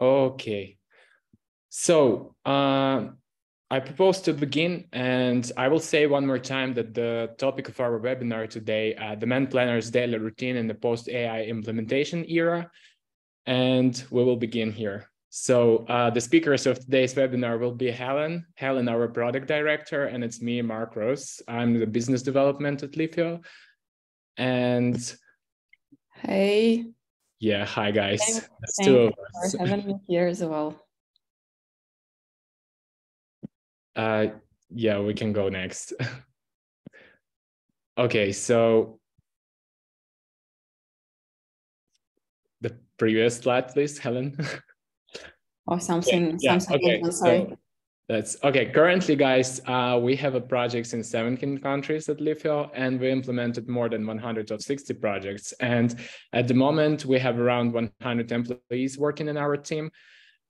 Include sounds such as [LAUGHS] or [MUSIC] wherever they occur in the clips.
Okay. So uh, I propose to begin, and I will say one more time that the topic of our webinar today, uh, demand planners daily routine in the post-AI implementation era, and we will begin here. So uh, the speakers of today's webinar will be Helen, Helen, our product director, and it's me, Mark Rose. I'm the business development at Leafio. And hey. Yeah, hi guys. That's two of us. For having me here as well. Uh, yeah, we can go next. [LAUGHS] okay, so the previous slide, please, Helen. [LAUGHS] or something, yeah, something. Yeah, okay. sorry. So, that's okay. Currently, guys, uh, we have a projects in 17 countries at Leafio, and we implemented more than 160 projects. And at the moment, we have around 100 employees working in our team.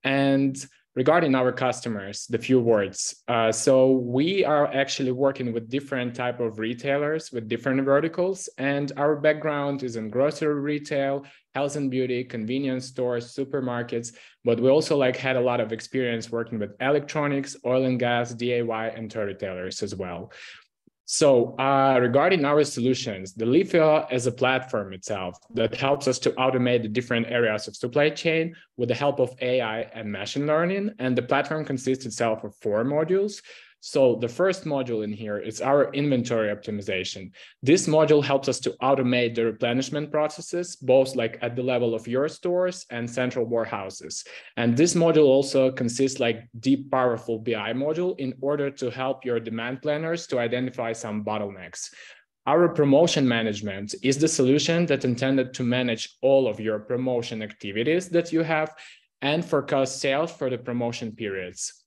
And regarding our customers the few words. Uh, so we are actually working with different type of retailers with different verticals and our background is in grocery retail health and beauty convenience stores supermarkets but we also like had a lot of experience working with electronics oil and gas diy and retailers as well so uh, regarding our solutions, the Leafio is a platform itself that helps us to automate the different areas of supply chain with the help of AI and machine learning. And the platform consists itself of four modules. So the first module in here is our inventory optimization. This module helps us to automate the replenishment processes, both like at the level of your stores and central warehouses. And this module also consists like deep, powerful BI module in order to help your demand planners to identify some bottlenecks. Our promotion management is the solution that intended to manage all of your promotion activities that you have and forecast sales for the promotion periods.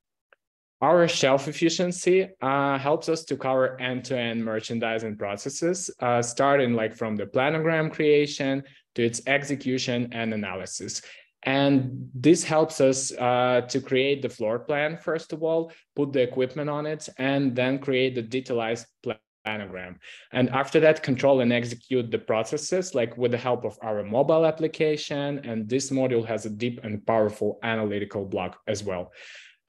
Our shelf efficiency uh, helps us to cover end-to-end merchandising processes, uh, starting like from the planogram creation to its execution and analysis. And this helps us uh, to create the floor plan, first of all, put the equipment on it, and then create the detailed planogram. And after that, control and execute the processes like with the help of our mobile application. And this module has a deep and powerful analytical block as well.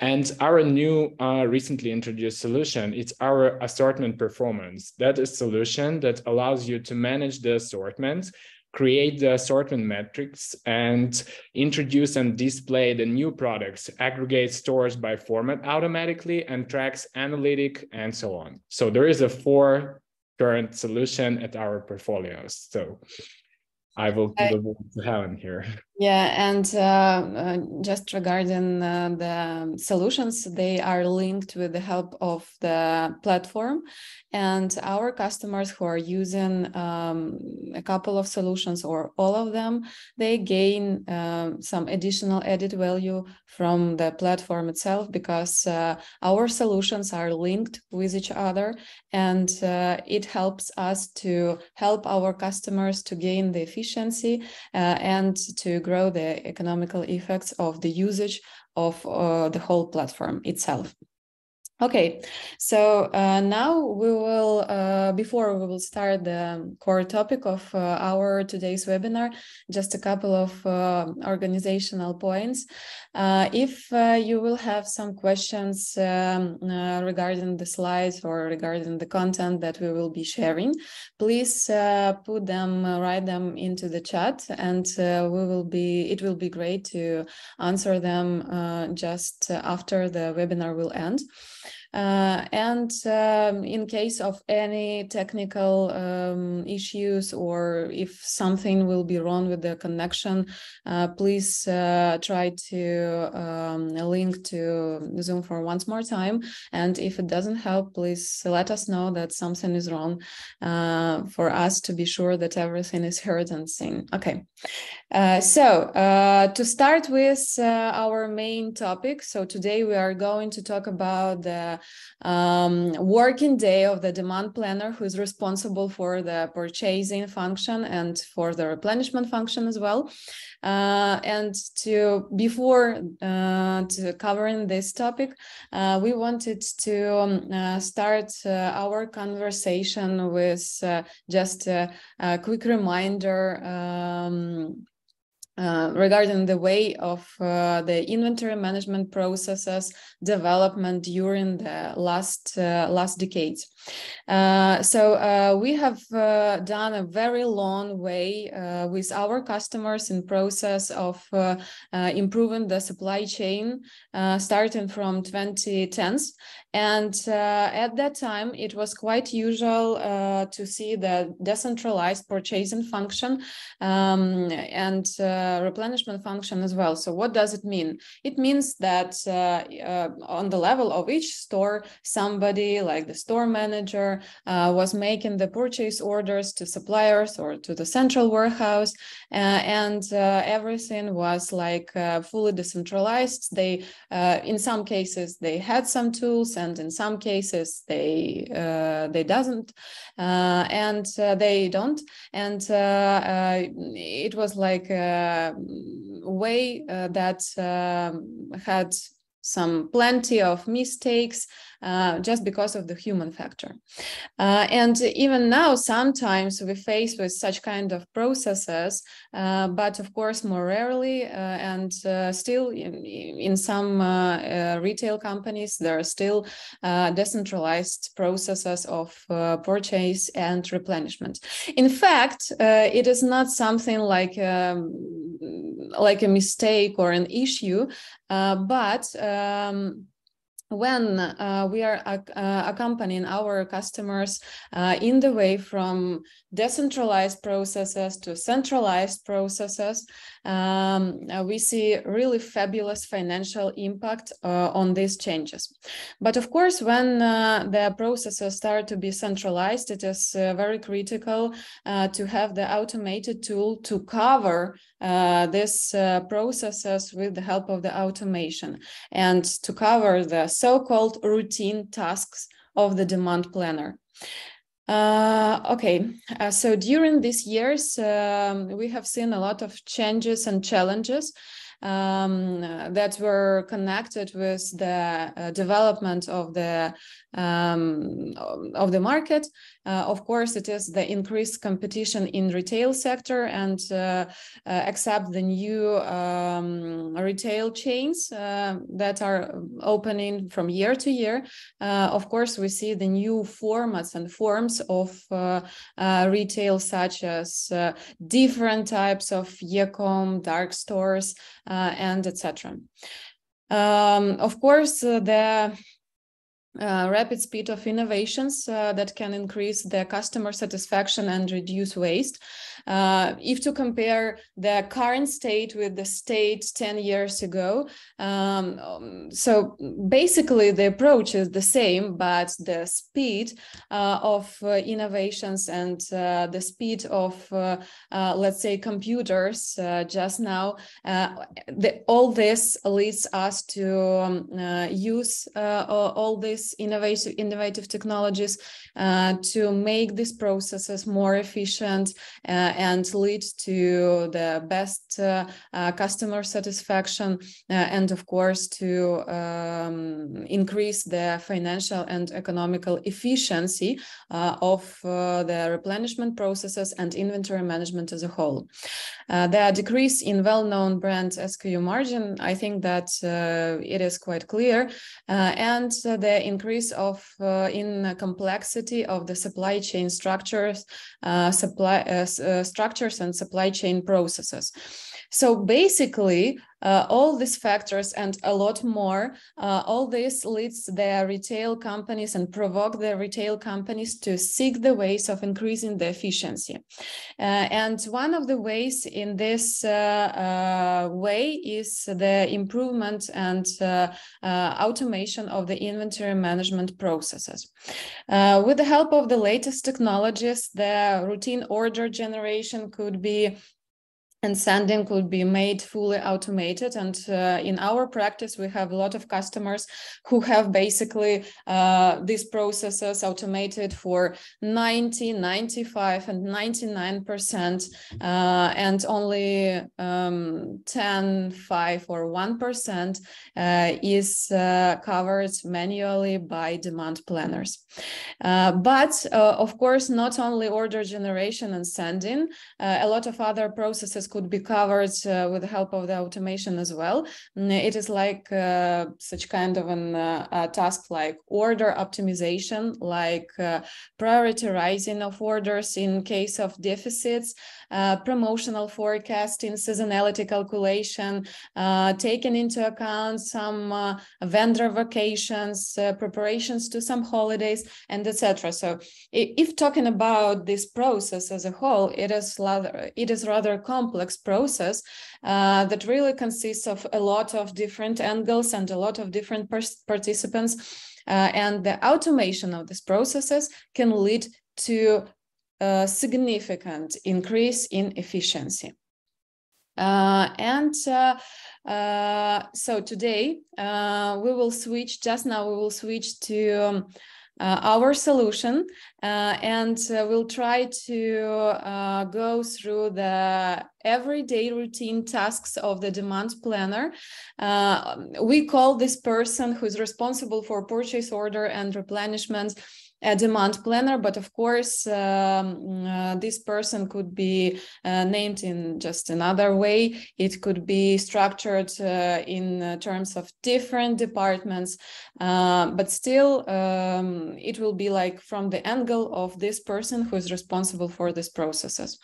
And our new uh, recently introduced solution, it's our assortment performance. That is solution that allows you to manage the assortment, create the assortment metrics and introduce and display the new products, aggregate stores by format automatically and tracks analytic and so on. So there is a four current solution at our portfolios. So I will give the word to Helen here. [LAUGHS] Yeah, and uh, uh, just regarding uh, the solutions, they are linked with the help of the platform. And our customers who are using um, a couple of solutions or all of them, they gain uh, some additional added value from the platform itself because uh, our solutions are linked with each other and uh, it helps us to help our customers to gain the efficiency and to grow the economical effects of the usage of uh, the whole platform itself. Okay, so uh, now we will, uh, before we will start the core topic of uh, our today's webinar, just a couple of uh, organizational points. Uh, if uh, you will have some questions um, regarding the slides or regarding the content that we will be sharing, please put them, write them into the chat and we will be, it will be great to answer them just after the webinar will end. Uh, and um, in case of any technical um, issues or if something will be wrong with the connection, uh, please uh, try to um, link to Zoom for once more time. And if it doesn't help, please let us know that something is wrong uh, for us to be sure that everything is heard and seen. Okay. Uh, so uh, to start with our main topic. So today we are going to talk about the um, working day of the demand planner who is responsible for the purchasing function and for the replenishment function as well. Uh, and to before uh, to covering this topic, uh, we wanted to um, uh, start uh, our conversation with uh, just a, a, quick reminder um, uh, regarding the way of uh, the inventory management processes development during the last uh, last decades. Uh, so uh, we have done a very long way with our customers in process of improving the supply chain starting from 2010s and at that time it was quite usual to see the decentralized purchasing function um, and replenishment function as well. So what does it mean? It means that uh, uh, on the level of each store, somebody like the store manager uh, was making the purchase orders to suppliers or to the central warehouse, uh, and uh, everything was like uh, fully decentralized. They, in some cases, they had some tools, and in some cases, they uh, they doesn't, uh, and uh, they don't. And it was like a way uh, that um, had some plenty of mistakes uh, just because of the human factor. Uh, and even now, sometimes we face with such kind of processes, uh, but of course more rarely, uh, and uh, still in, in some retail companies, there are still decentralized processes of purchase and replenishment. In fact, it is not something like um, like a mistake or an issue, but um, when uh, we are uh, accompanying our customers uh, in the way from decentralized processes to centralized processes, um, uh, we see really fabulous financial impact uh, on these changes. But of course, when uh, the processes start to be centralized, it is very critical to have the automated tool to cover these processes with the help of the automation and to cover the so-called routine tasks of the demand planner. Uh, okay, uh, so during these years, um, we have seen a lot of changes and challenges um, that were connected with the uh, development of the um, of the market. Uh, of course, it is the increased competition in retail sector and uh, uh accept the new um, retail chains uh, that are opening from year to year. Uh, of course, we see the new formats and forms of retail, such as different types of e-com, dark stores, and etc. Um, of course, the uh, rapid speed of innovations uh, that can increase the customer satisfaction and reduce waste. Uh, if to compare the current state with the state 10 years ago, um, so basically the approach is the same, but the speed uh, of uh, innovations and uh, the speed of, let's say, computers just now, the, all this leads us to um, use all these innovative, innovative technologies uh, to make these processes more efficient uh, and lead to the best uh, uh customer satisfaction uh, and of course to um, increase the financial and economical efficiency of the replenishment processes and inventory management as a whole. the decrease in well-known brand SKU margin, I think that it is quite clear, and the increase of in complexity of the supply chain structures, uh, supply uh, structures and supply chain processes. So basically, uh, all these factors and a lot more, uh, all this leads the retail companies and provoke the retail companies to seek the ways of increasing the efficiency. Uh, and one of the ways in this uh, uh, way is the improvement and uh, automation of the inventory management processes. with the help of the latest technologies, the routine order generation could be and sending could be made fully automated. And uh, in our practice we have a lot of customers who have basically uh, these processes automated for 90 95 and 99 percent uh, and only um, 10 5 or 1 percent uh, is uh, covered manually by demand planners. Uh, but of course not only order generation and sending a lot of other processes could be covered uh, with the help of the automation as well. Mm, it is like uh, such kind of an uh, task like order optimization, like prioritizing of orders in case of deficits, promotional forecasting, seasonality calculation, taking into account some vendor vacations, preparations to some holidays, and etc. So if talking about this process as a whole, it is rather, it is rather complex process uh, that really consists of a lot of different angles and a lot of different participants. Uh, and the automation of these processes can lead to a significant increase in efficiency. Uh, and uh, uh, so today uh, we will switch, just now we will switch to um, uh, our solution uh, and uh, we'll try to uh, go through the everyday routine tasks of the demand planner. We call this person who's responsible for purchase order and replenishment a demand planner, but of course, um, uh, this person could be uh, named in just another way. It could be structured uh, in uh, terms of different departments, uh, but still, um, it will be like from the angle of this person who is responsible for these processes.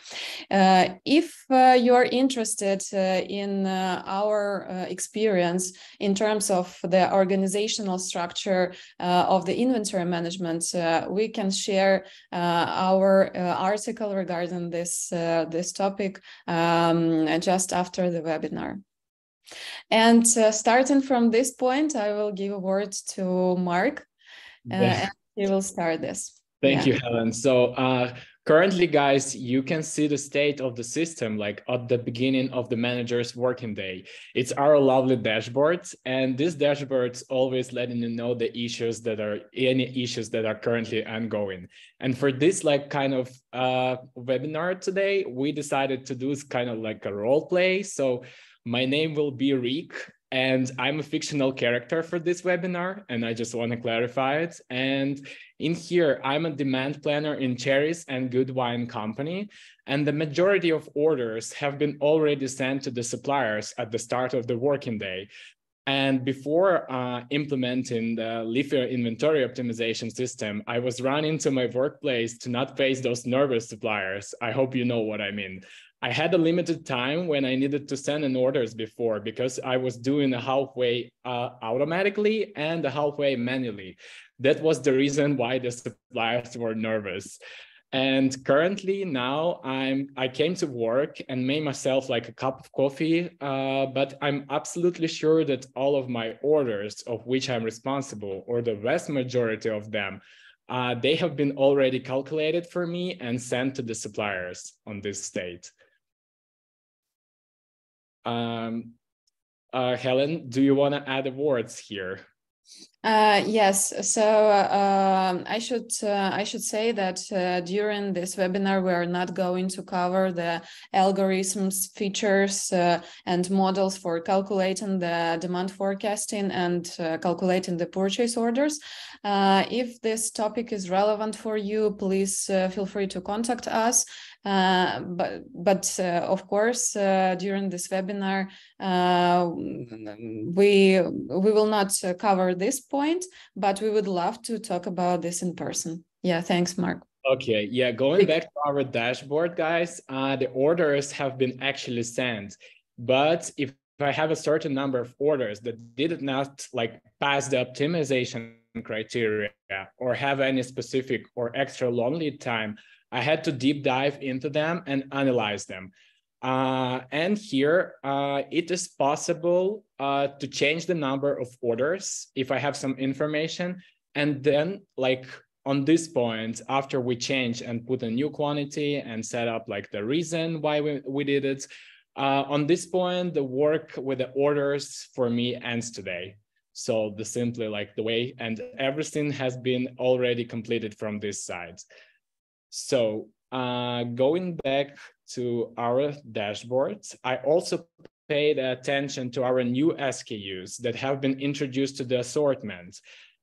Uh, if you are interested in our experience in terms of the organizational structure of the inventory management we can share uh, our uh, article regarding this this topic um, just after the webinar. And starting from this point, I will give a word to Mark, and he will start this. Thank yeah. you, Helen. So uh, Currently, guys, you can see the state of the system like at the beginning of the manager's working day. It's our lovely dashboard, and this dashboard's always letting you know the issues that are any issues that are currently ongoing. And for this like kind of uh, webinar today, we decided to do this kind of like a role play. So my name will be Rick, and I'm a fictional character for this webinar, and I just want to clarify it. And in here, I'm a demand planner in Cherries and Good Wine Company, and the majority of orders have been already sent to the suppliers at the start of the working day. And before uh, implementing the Leafio inventory optimization system, I was running to my workplace to not face those nervous suppliers. I hope you know what I mean. I had a limited time when I needed to send in orders before because I was doing a halfway uh, automatically and a halfway manually. That was the reason why the suppliers were nervous. And currently now i'm i came to work and made myself like a cup of coffee uh, but i'm absolutely sure that all of my orders of which i'm responsible or the vast majority of them uh, they have been already calculated for me and sent to the suppliers on this state um, uh, helen do you want to add words here uh, yes, so uh, I should uh, I should say that uh, during this webinar we are not going to cover the algorithms, features, uh, and models for calculating the demand forecasting and calculating the purchase orders. if this topic is relevant for you, please feel free to contact us. Uh, but but uh, of course uh, during this webinar we we will not cover this point but we would love to talk about this in person yeah thanks mark okay yeah going back to our dashboard guys uh, the orders have been actually sent but if I have a certain number of orders that did not like pass the optimization criteria or have any specific or extra long lead time, I had to deep dive into them and analyze them. Uh, and here, uh, it is possible uh, to change the number of orders if I have some information. And then like on this point, after we change and put a new quantity and set up like the reason why we, we did it, uh, on this point, the work with the orders for me ends today. So the simply like the way and everything has been already completed from this side. So uh, going back to our dashboards, I also paid attention to our new SKUs that have been introduced to the assortment.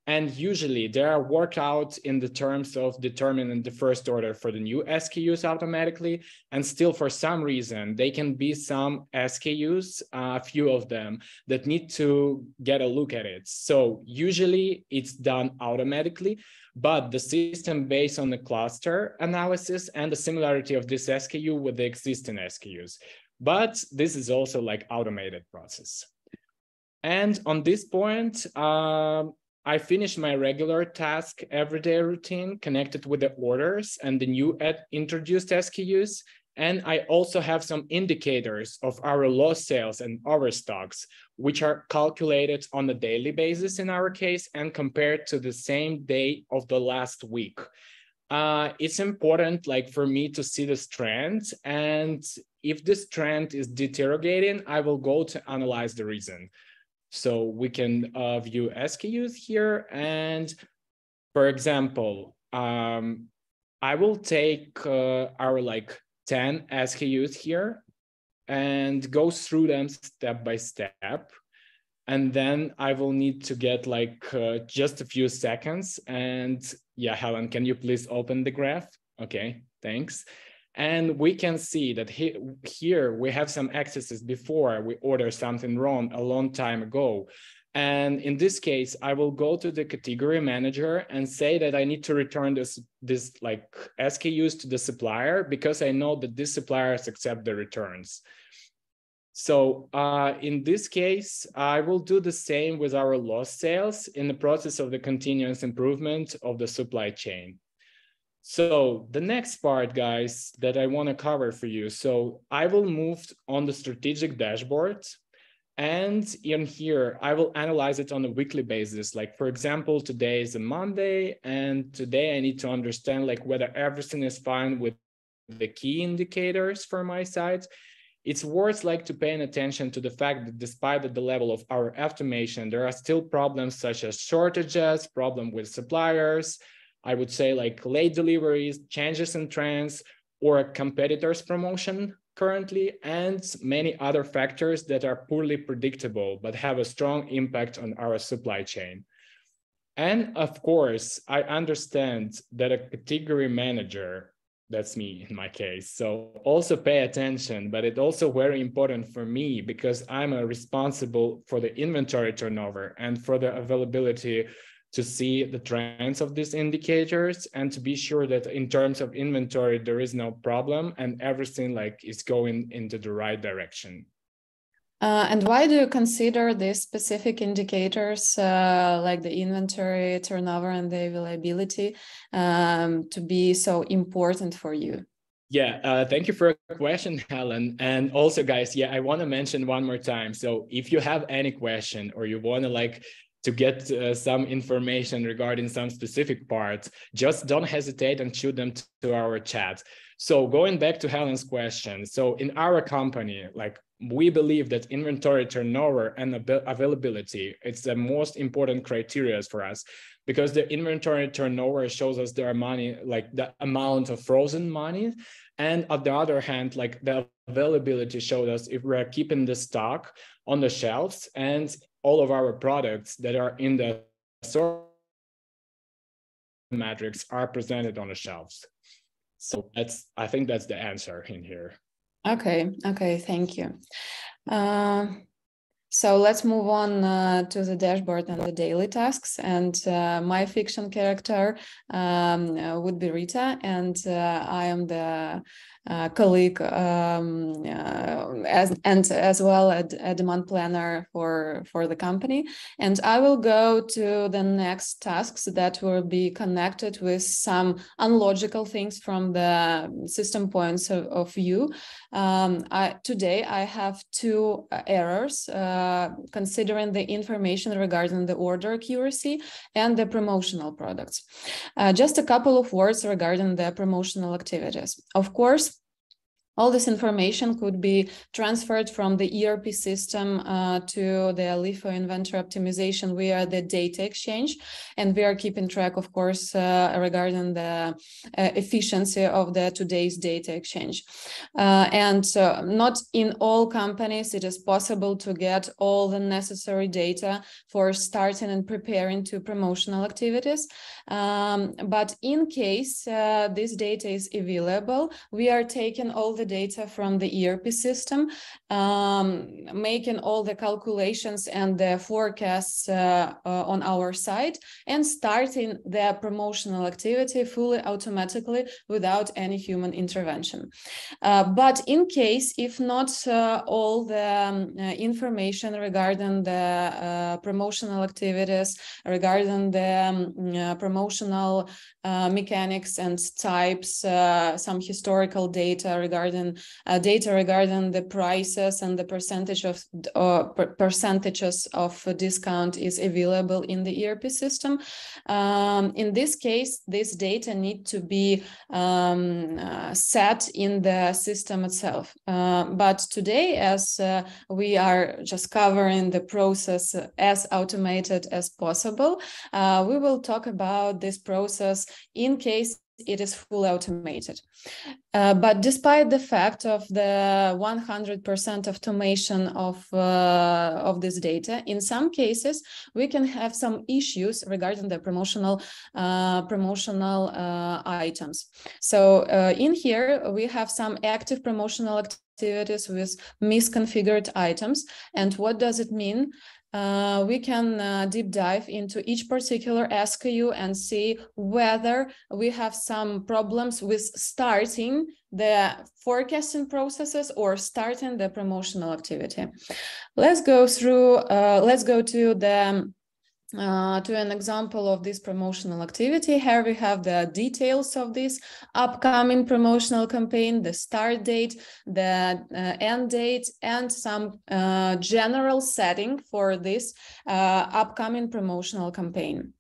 And usually they are worked out in the terms of determining the first order for the new SKUs automatically. And still, for some reason, they can be some SKUs, a uh, few of them, that need to get a look at it. So usually it's done automatically, but the system based on the cluster analysis and the similarity of this SKU with the existing SKUs. But this is also like automated process. And on this point, uh, I finish my regular task everyday routine connected with the orders and the new introduced SKUs. And I also have some indicators of our lost sales and overstocks, which are calculated on a daily basis in our case and compared to the same day of the last week. Uh, it's important like for me to see this trend and if this trend is deteriorating, I will go to analyze the reason. So we can uh, view SKUs here. And for example, um, I will take uh, our like 10 SKUs here and go through them step by step. And then I will need to get like uh, just a few seconds. And yeah, Helen, can you please open the graph? Okay, thanks. And we can see that he, here we have some accesses before we order something wrong a long time ago. And in this case, I will go to the category manager and say that I need to return this, this like SKUs to the supplier because I know that this suppliers accept the returns. So uh, in this case, I will do the same with our lost sales in the process of the continuous improvement of the supply chain. So the next part, guys, that I want to cover for you. So I will move on the strategic dashboard. And in here, I will analyze it on a weekly basis. Like, for example, today is a Monday, and today I need to understand like whether everything is fine with the key indicators for my site. It's worth like to paying attention to the fact that despite the level of our automation, there are still problems such as shortages, problem with suppliers, I would say like late deliveries, changes in trends, or a competitor's promotion currently, and many other factors that are poorly predictable but have a strong impact on our supply chain. And of course, I understand that a category manager, that's me in my case, so also pay attention, but it's also very important for me because I'm responsible for the inventory turnover and for the availability to see the trends of these indicators and to be sure that in terms of inventory there is no problem and everything like is going into the right direction uh, and why do you consider these specific indicators uh, like the inventory turnover and the availability um, to be so important for you yeah, uh, thank you for a question, Helen. And also, guys, yeah, I want to mention one more time. So, if you have any question or you want to like to get uh, some information regarding some specific parts, just don't hesitate and shoot them to our chat. So going back to Helen's question, so in our company, like we believe that inventory turnover and availability, it's the most important criteria for us because the inventory turnover shows us their money, like the amount of frozen money. And on the other hand, like the availability showed us if we're keeping the stock on the shelves and all of our products that are in the sort matrix are presented on the shelves. So that's, I think that's the answer in here. Okay, okay, thank you. Uh, so let's move on uh, to the dashboard and the daily tasks. And uh, my fiction character um, uh, would be Rita, and uh, I am the uh, colleague um, as, and as well a, a, demand planner for, for the company. And I will go to the next tasks that will be connected with some unlogical things from the system points of, of view. Um, I, today, I have two uh, errors uh, considering the information regarding the order accuracy and the promotional products. Uh, just a couple of words regarding the promotional activities. Of course, all this information could be transferred from the ERP system uh, to the Alifio inventory optimization via the data exchange. And we are keeping track, of course, uh, regarding the uh, efficiency of the today's data exchange. Uh, and not in all companies, it is possible to get all the necessary data for starting and preparing to promotional activities. Um, but in case uh, this data is available, we are taking all the the data from the ERP system, um, making all the calculations and the forecasts uh, uh, on our side, and starting the promotional activity fully automatically without any human intervention. Uh, but in case, if not uh, all the um, uh, information regarding the promotional activities, regarding the um, promotional mechanics and types, some historical data regarding uh, data regarding the prices and the percentage of uh, per percentages of discount is available in the ERP system. Um, in this case, this data need to be um, uh, set in the system itself. Uh, but today, as uh, we are just covering the process as automated as possible, uh, we will talk about this process in case it is fully automated. Uh, but despite the fact of the 100% automation of, uh, of this data, in some cases, we can have some issues regarding the promotional, uh, promotional uh, items. So uh, in here, we have some active promotional activities with misconfigured items. And what does it mean? Uh, we can uh, deep dive into each particular SKU and see whether we have some problems with starting the forecasting processes or starting the promotional activity. Let's go through, uh, let's go to the uh, to an example of this promotional activity. Here we have the details of this upcoming promotional campaign, the start date, the uh, end date, and some uh, general setting for this uh, upcoming promotional campaign.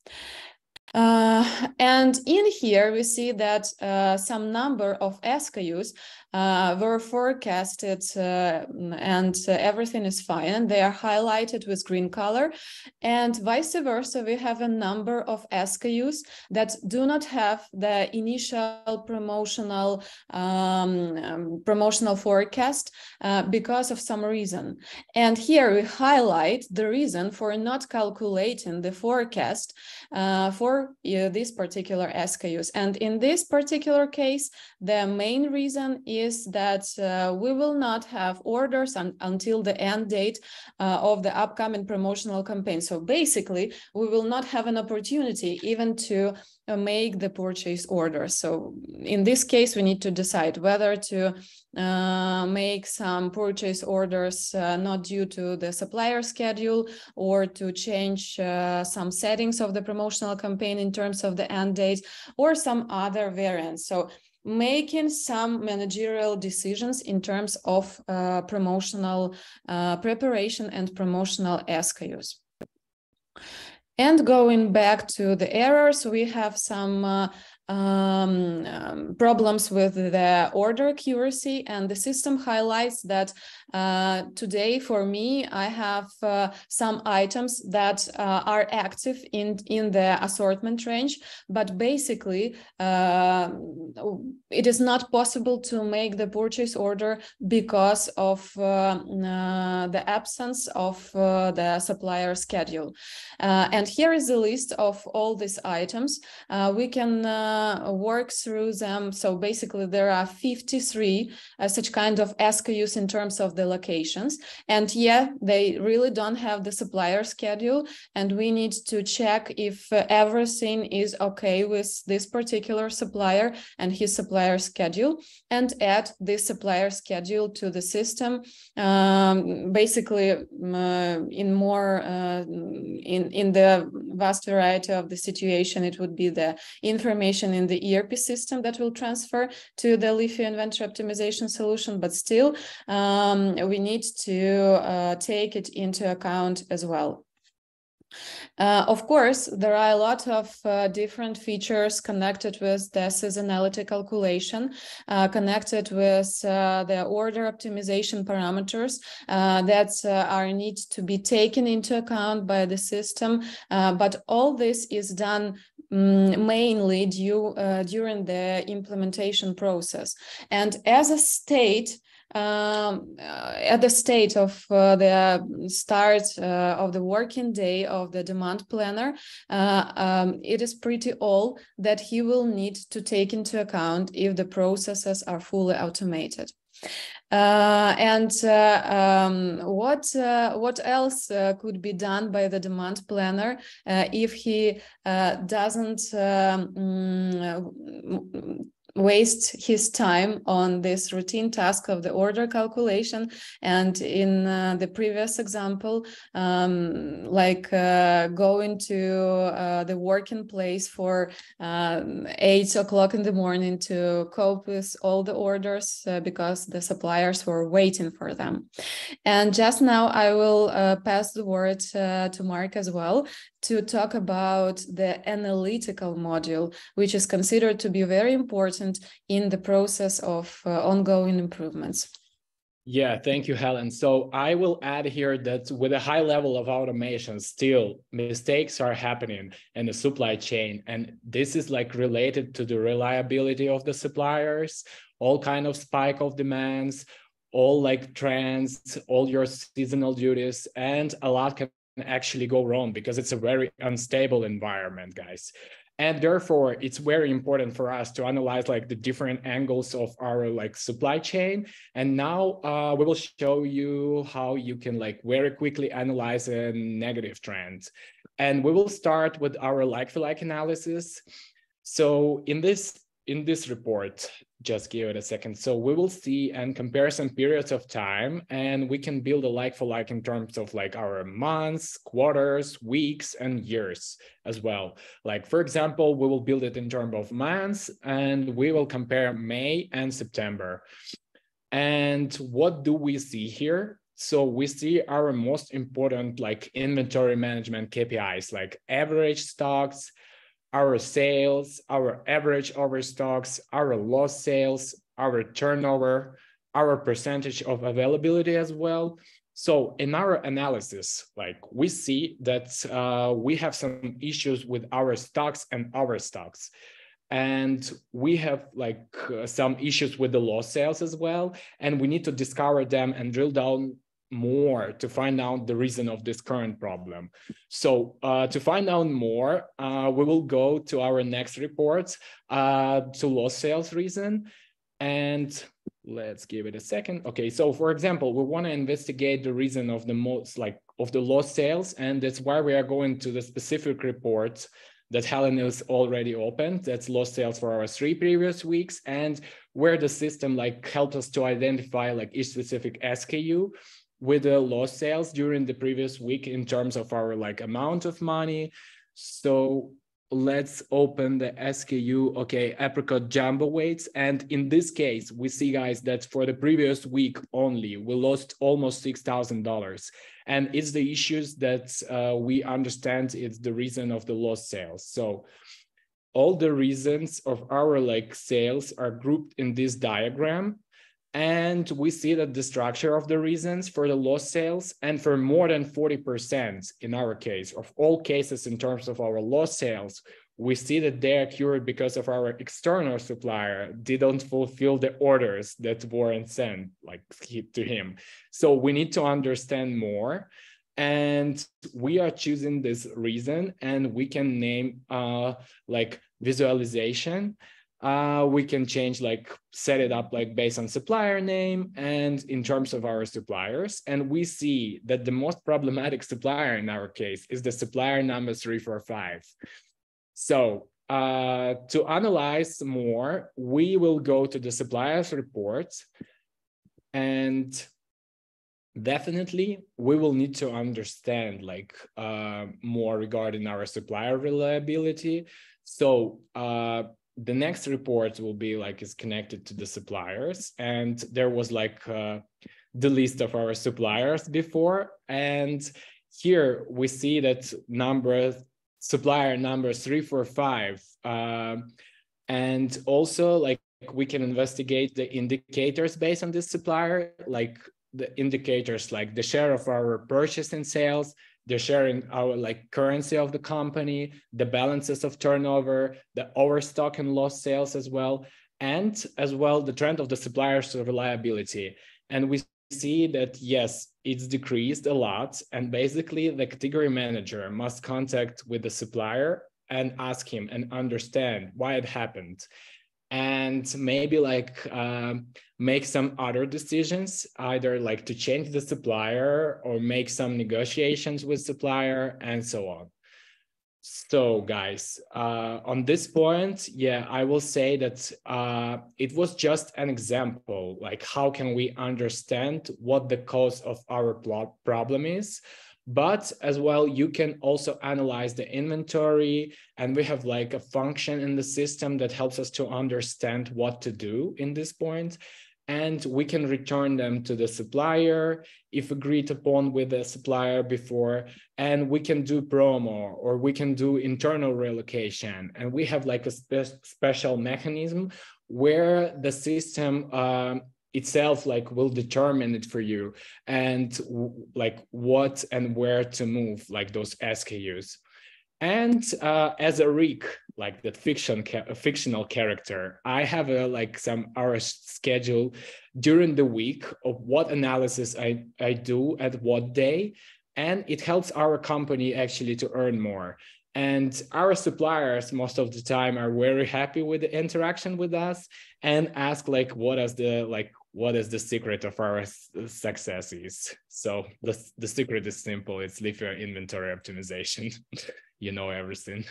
Uh, and in here, we see that uh, some number of SKUs uh, were forecasted uh, and uh, everything is fine. They are highlighted with green color and vice versa. We have a number of SKUs that do not have the initial promotional um, um, promotional forecast uh, because of some reason. And here we highlight the reason for not calculating the forecast uh, for uh, these particular SKUs. And in this particular case, the main reason is is that uh, we will not have orders un until the end date uh, of the upcoming promotional campaign. So basically, we will not have an opportunity even to uh, make the purchase order. So in this case, we need to decide whether to uh, make some purchase orders uh, not due to the supplier schedule or to change uh, some settings of the promotional campaign in terms of the end date or some other variants. So making some managerial decisions in terms of uh, promotional uh, preparation and promotional SKUs. And going back to the errors, we have some uh, um, um, problems with the order accuracy and the system highlights that uh, today for me I have uh, some items that uh, are active in in the assortment range. But basically uh, it is not possible to make the purchase order because of uh, uh, the absence of the supplier schedule. And here is a list of all these items. We can work through them. So basically, there are 53 uh, such kind of SKUs in terms of the locations. And yeah, they really don't have the supplier schedule. And we need to check if uh, everything is okay with this particular supplier and his supplier schedule and add this supplier schedule to the system. Um, basically, uh, in more, uh, in, in the vast variety of the situation, it would be the information in the ERP system that will transfer to the Alifio inventory optimization solution, but still um, we need to uh, take it into account as well. Uh, of course, there are a lot of uh, different features connected with the seasonality calculation, uh, connected with uh, the order optimization parameters uh, that are need to be taken into account by the system. but all this is done mainly due, during the implementation process. And as a state, um, uh, at the state of uh, the start uh, of the working day of the demand planner, uh, um, it is pretty all that he will need to take into account if the processes are fully automated. Uh, and uh, um, what uh, what else uh, could be done by the demand planner if he doesn't um, waste his time on this routine task of the order calculation. And in uh, the previous example um, like uh, going to uh, the working place for um, eight o'clock in the morning to cope with all the orders uh, because the suppliers were waiting for them. And just now i will uh, pass the word uh, to mark as well to talk about the analytical module, which is considered to be very important in the process of uh, ongoing improvements. Yeah, thank you, Helen. So I will add here that with a high level of automation, still mistakes are happening in the supply chain. And this is like related to the reliability of the suppliers, all kind of spike of demands, all like trends, all your seasonal duties, and a lot can actually go wrong because it's a very unstable environment, guys. And therefore, it's very important for us to analyze like the different angles of our like supply chain. And now uh, we will show you how you can like very quickly analyze a negative trend. And we will start with our like-for-like -like analysis. So in this in this report, just give it a second. So we will see and comparison periods of time, and we can build a like for like in terms of like our months, quarters, weeks, and years as well. Like for example, we will build it in terms of months, and we will compare May and September. And what do we see here? So we see our most important like inventory management KPIs, like average stocks, our sales, our average overstocks, our lost sales, our turnover, our percentage of availability as well. So in our analysis, like we see that uh, we have some issues with our stocks and our stocks. And we have like uh, some issues with the lost sales as well. And we need to discover them and drill down more to find out the reason of this current problem. So uh, to find out more, uh, we will go to our next report uh, to lost sales reason. And let's give it a second. Okay, so for example, we want to investigate the reason of the most like of the lost sales. And that's why we are going to the specific report that Helen is already opened. That's lost sales for our three previous weeks and where the system like helped us to identify like each specific SKU with the lost sales during the previous week in terms of our like amount of money. So let's open the SKU, okay, apricot jumbo weights. And in this case, we see guys that for the previous week only, we lost almost $6,000. And it's the issues that uh, we understand it's the reason of the lost sales. So all the reasons of our like sales are grouped in this diagram and we see that the structure of the reasons for the lost sales and for more than 40% in our case of all cases in terms of our lost sales, we see that they occurred because of our external supplier didn't fulfill the orders that weren't sent like to him. So we need to understand more and we are choosing this reason and we can name uh, like visualization uh, we can change like set it up like based on supplier name and in terms of our suppliers. And we see that the most problematic supplier in our case is the supplier number 345. So uh, to analyze more, we will go to the suppliers report and definitely we will need to understand like uh, more regarding our supplier reliability. So uh, the next report will be like is connected to the suppliers. And there was like uh, the list of our suppliers before. And here we see that number supplier number three, four, five, uh, and also like we can investigate the indicators based on this supplier, like the indicators like the share of our purchase and sales, the share in our like currency of the company, the balances of turnover, the overstock and lost sales as well, and as well the trend of the suppliers reliability. And we see that yes, it's decreased a lot. And basically the category manager must contact with the supplier and ask him and understand why it happened and maybe like uh, make some other decisions either like to change the supplier or make some negotiations with supplier and so on. So guys uh, on this point yeah i will say that uh, it was just an example like how can we understand what the cause of our problem is but as well you can also analyze the inventory and we have like a function in the system that helps us to understand what to do in this point and we can return them to the supplier if agreed upon with the supplier before and we can do promo or we can do internal relocation and we have like a spe special mechanism where the system um, itself like will determine it for you and like what and where to move like those SKUs. And uh, as a Rick, like that fiction ca- fictional character, I have a like some hours schedule during the week of what analysis I, I do at what day. And it helps our company actually to earn more and our suppliers most of the time are very happy with the interaction with us and ask like what is the like what is the secret of our success is. So the, the secret is simple. It's Leafio inventory optimization. [LAUGHS] you know everything.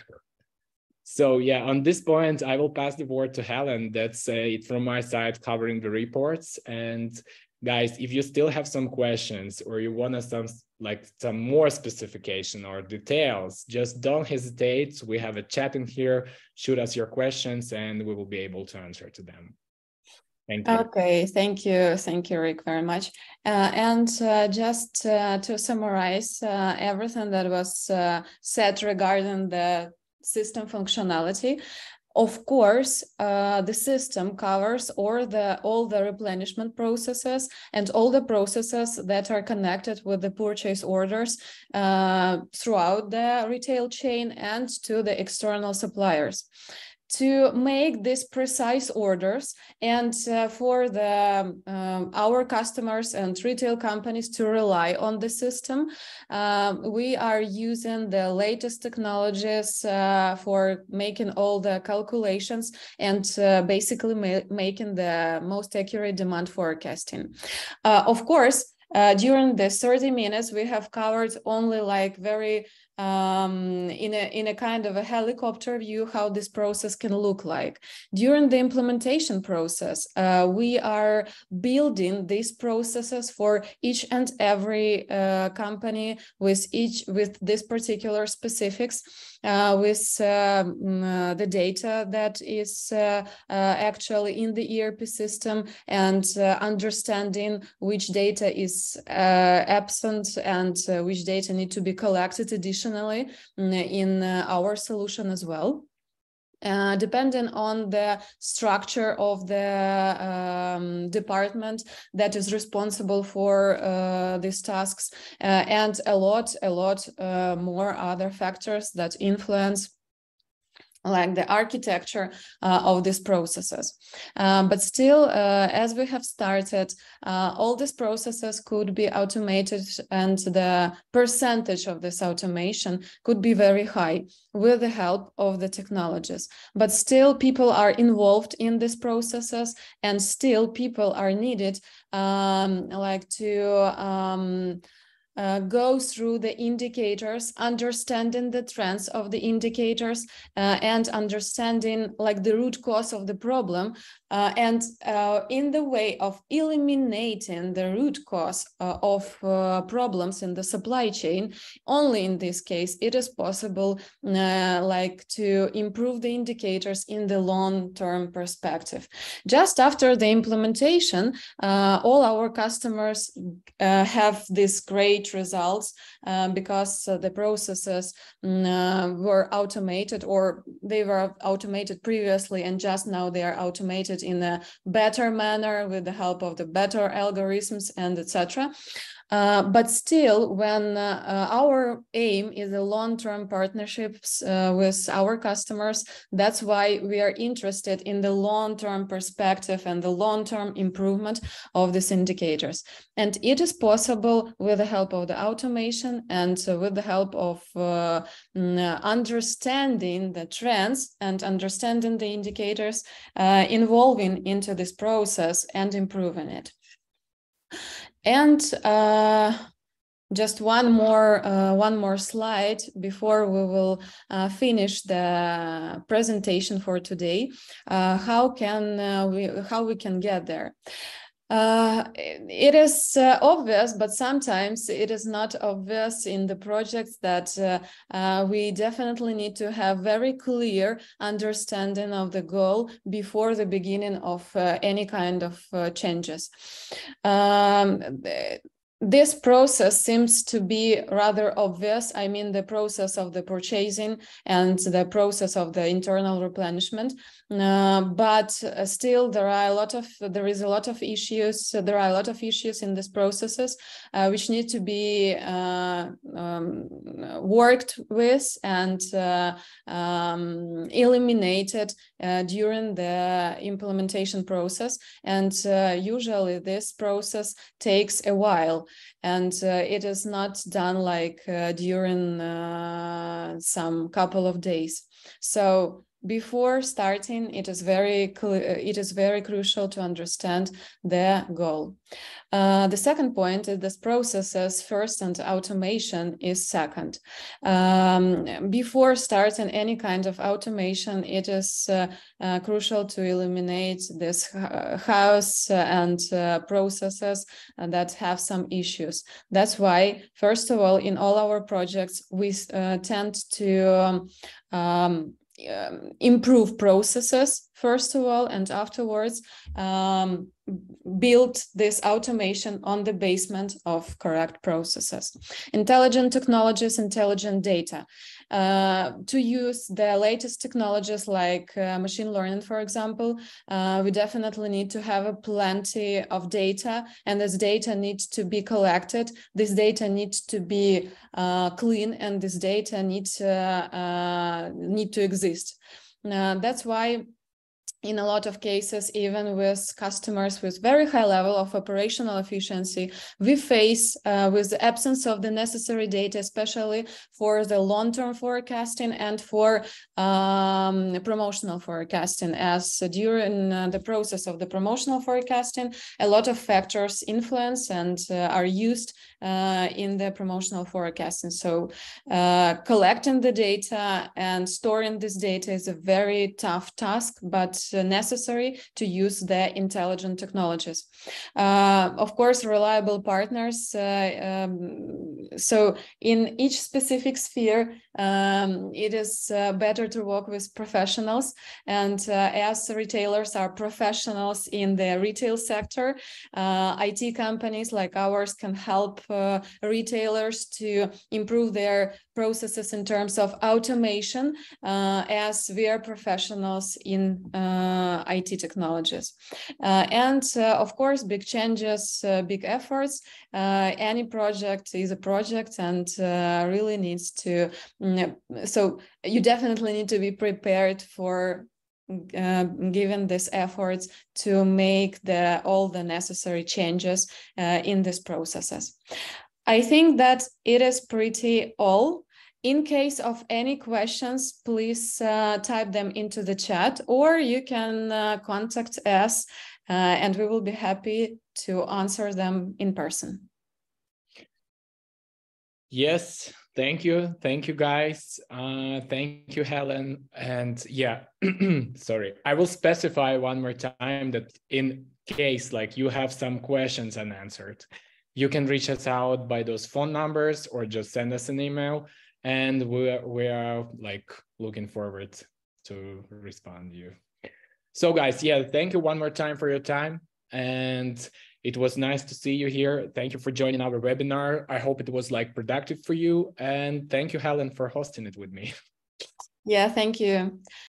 So yeah, on this point, I will pass the word to Helen. That's uh, it from my side covering the reports. And guys, if you still have some questions or you want some like some more specification or details, just don't hesitate. We have a chat in here. Shoot us your questions and we will be able to answer to them. Thank you. Okay, thank you. Thank you, Rick, very much. Uh, and uh, just uh, to summarize uh, everything that was uh, said regarding the system functionality, of course, uh, the system covers all the all the replenishment processes and all the processes that are connected with the purchase orders throughout the retail chain and to the external suppliers to make these precise orders and uh, for the um, our customers and retail companies to rely on the system. Um, we are using the latest technologies uh, for making all the calculations and uh, basically ma making the most accurate demand forecasting. Uh, of course uh, during the 30 minutes we have covered only like very um, in, a, in a kind of a helicopter view how this process can look like. During the implementation process, uh, we are building these processes for each and every uh, company with each with this particular specifics, with um, uh, the data that is uh, uh, actually in the ERP system and understanding which data is absent and which data need to be collected additionally Mm, in uh, our solution as well. Uh, depending on the structure of the um, department that is responsible for uh, these tasks uh, and a lot a lot uh, more other factors that influence like the architecture uh, of these processes. Um, but still, uh, as we have started, uh, all these processes could be automated and the percentage of this automation could be very high with the help of the technologies. But still, people are involved in these processes and still people are needed um, like to um, uh, go through the indicators, understanding the trends of the indicators uh, and understanding like the root cause of the problem uh, and uh, in the way of eliminating the root cause uh, of uh, problems in the supply chain, only in this case, it is possible like to improve the indicators in the long-term perspective. Just after the implementation, all our customers have these great results um, because uh, the processes mm, uh, were automated or they were automated previously and just now they are automated in a better manner with the help of the better algorithms and etc. Uh, but still, when uh, uh, our aim is a long-term partnerships uh, with our customers, that's why we are interested in the long-term perspective and the long-term improvement of these indicators. And it is possible with the help of the automation and with the help of uh, understanding the trends and understanding the indicators, involving into this process and improving it. And uh, just one more uh, one more slide before we will uh, finish the presentation for today. Uh, how can uh, we how we can get there? Uh, it is uh, obvious, but sometimes it is not obvious in the projects that uh, uh we definitely need to have very clear understanding of the goal before the beginning of uh, any kind of changes. Um, this process seems to be rather obvious. I mean, the process of the purchasing and the process of the internal replenishment. Uh, but uh, still, there are a lot of there is a lot of issues. There are a lot of issues in these processes uh, which need to be uh, um, worked with and uh, um, eliminated during the implementation process. And usually, this process takes a while and it is not done like during some couple of days so before starting it is very it is very crucial to understand the goal. Uh, the second point is this processes first and automation is second. Um, before starting any kind of automation it is uh, uh, crucial to eliminate this house and uh, processes that have some issues. That's why first of all in all our projects we uh, tend to um, um, um, improve processes first of all and afterwards um, build this automation on the basement of correct processes. Intelligent technologies intelligent data uh, to use the latest technologies like uh, machine learning, for example, uh, we definitely need to have a plenty of data and this data needs to be collected. This data needs to be uh, clean and this data needs uh, need to exist. that's why in a lot of cases, even with customers with very high level of operational efficiency, we face uh, with the absence of the necessary data, especially for the long-term forecasting and for um, promotional forecasting. As during uh, the process of the promotional forecasting, a lot of factors influence and uh, are used uh, in the promotional forecasting. So uh, collecting the data and storing this data is a very tough task, but necessary to use the intelligent technologies. Uh, of course, reliable partners. Uh, um, so in each specific sphere, um, it is better to work with professionals. And as retailers are professionals in the retail sector, IT companies like ours can help retailers to improve their processes in terms of automation uh, as we are professionals in uh, IT technologies. Uh, and uh, of course, big changes, uh, big efforts. Uh, any project is a project and really needs to, mm, so you definitely need to be prepared for uh, given these efforts to make the all the necessary changes uh, in these processes. I think that it is pretty all. In case of any questions, please uh, type them into the chat or you can uh, contact us uh, and we will be happy to answer them in person. Yes, thank you. Thank you, guys. Uh, thank you, Helen. And yeah, [CLEARS THROAT] sorry, I will specify one more time that in case like you have some questions unanswered, you can reach us out by those phone numbers or just send us an email and we are, we are like looking forward to respond to you so guys yeah thank you one more time for your time and It was nice to see you here. Thank you for joining our webinar. I hope it was like productive for you. And thank you, Helen, for hosting it with me. Yeah, thank you.